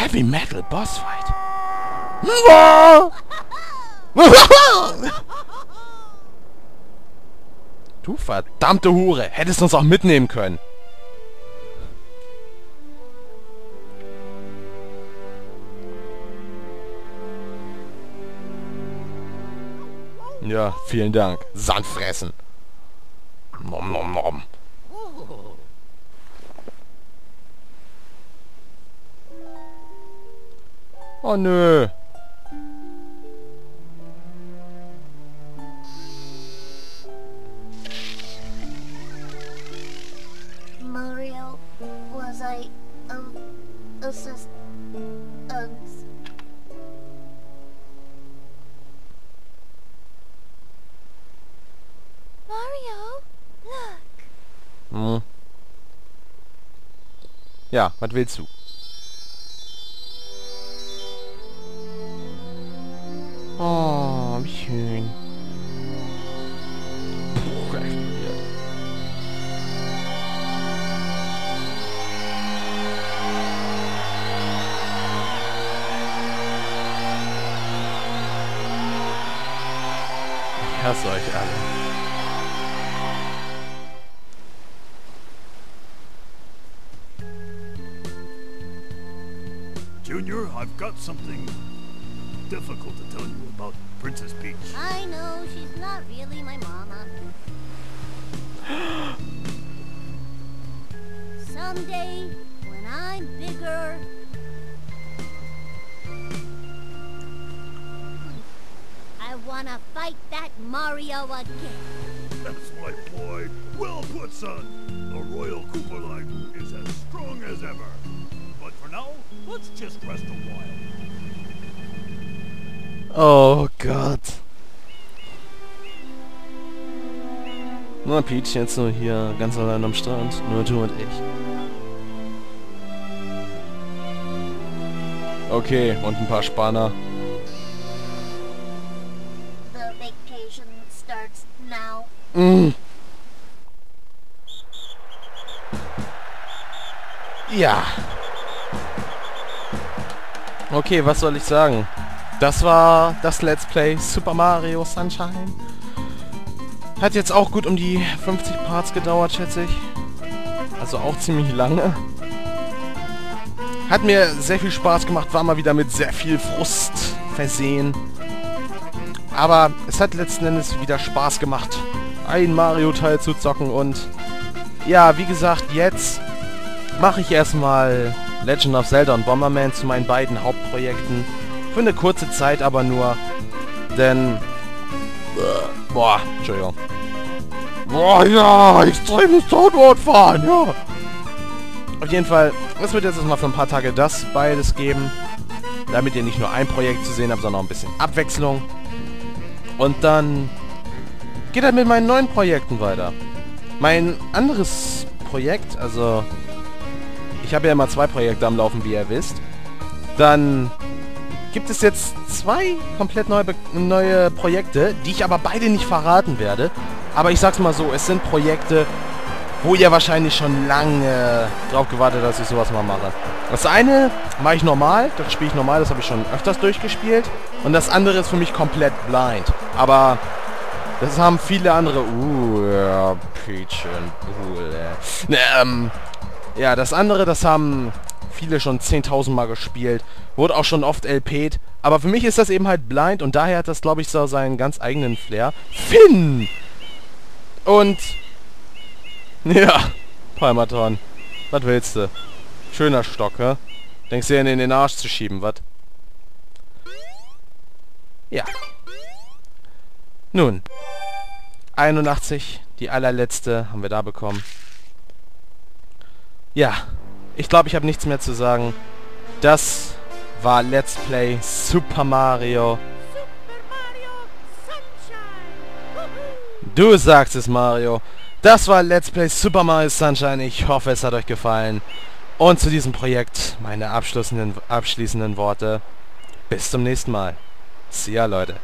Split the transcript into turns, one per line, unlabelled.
Heavy Metal Boss Fight. Du verdammte Hure, hättest uns auch mitnehmen können. Ja, vielen Dank. Sand fressen. Nom nom nom. Oh nö.
Mario, was I, um, assist, um,
Mario, look.
Hm. Ja, was willst du? Hasse euch alle.
Junior, I've got something difficult to tell you about Princess Peach.
I know she's not really my mama. Someday, when I'm bigger, wanna fight that Mario again.
That's my boy. Well put, son. The Royal Koopa line is as strong as ever. But for now, let's just rest a while.
Oh Gott. Na, Peach jetzt nur hier ganz allein am Strand. Nur du und ich. Okay, und ein paar Spanner. Mm. Ja. Okay, was soll ich sagen? Das war das Let's Play Super Mario Sunshine. Hat jetzt auch gut um die 50 Parts gedauert, schätze ich. Also auch ziemlich lange. Hat mir sehr viel Spaß gemacht, war mal wieder mit sehr viel Frust versehen. Aber es hat letzten Endes wieder Spaß gemacht, ein Mario-Teil zu zocken und ja, wie gesagt, jetzt mache ich erstmal Legend of Zelda und Bomberman zu meinen beiden Hauptprojekten. Für eine kurze Zeit aber nur, denn... Boah, Entschuldigung. Boah, ja, extremes Soundboard fahren, ja. Auf jeden Fall, es wird jetzt erstmal für ein paar Tage das beides geben, damit ihr nicht nur ein Projekt zu sehen habt, sondern auch ein bisschen Abwechslung. Und dann geht er mit meinen neuen Projekten weiter. Mein anderes Projekt, also ich habe ja immer zwei Projekte am Laufen, wie ihr wisst. Dann gibt es jetzt zwei komplett neue, neue Projekte, die ich aber beide nicht verraten werde. Aber ich sag's mal so, es sind Projekte, wo ihr wahrscheinlich schon lange drauf gewartet, dass ich sowas mal mache. Das eine mache ich normal, das spiele ich normal, das habe ich schon öfters durchgespielt. Und das andere ist für mich komplett blind. Aber das haben viele andere... Uh, ja, Peachen. Uh, äh. Ne, ähm, ja, das andere, das haben viele schon 10.000 Mal gespielt. Wurde auch schon oft LP't. Aber für mich ist das eben halt blind und daher hat das, glaube ich, so seinen ganz eigenen Flair. Finn! Und... Ja, Palmaton. Was willst du? Schöner Stock, hä? Denkst du, ihn in den Arsch zu schieben, was? Ja. Nun. 81, die allerletzte, haben wir da bekommen. Ja, ich glaube, ich habe nichts mehr zu sagen. Das war Let's Play Super Mario.
Super Mario.
Du sagst es, Mario. Das war Let's Play Super Mario Sunshine. Ich hoffe, es hat euch gefallen. Und zu diesem Projekt meine abschließenden, abschließenden Worte. Bis zum nächsten Mal. See ya, Leute.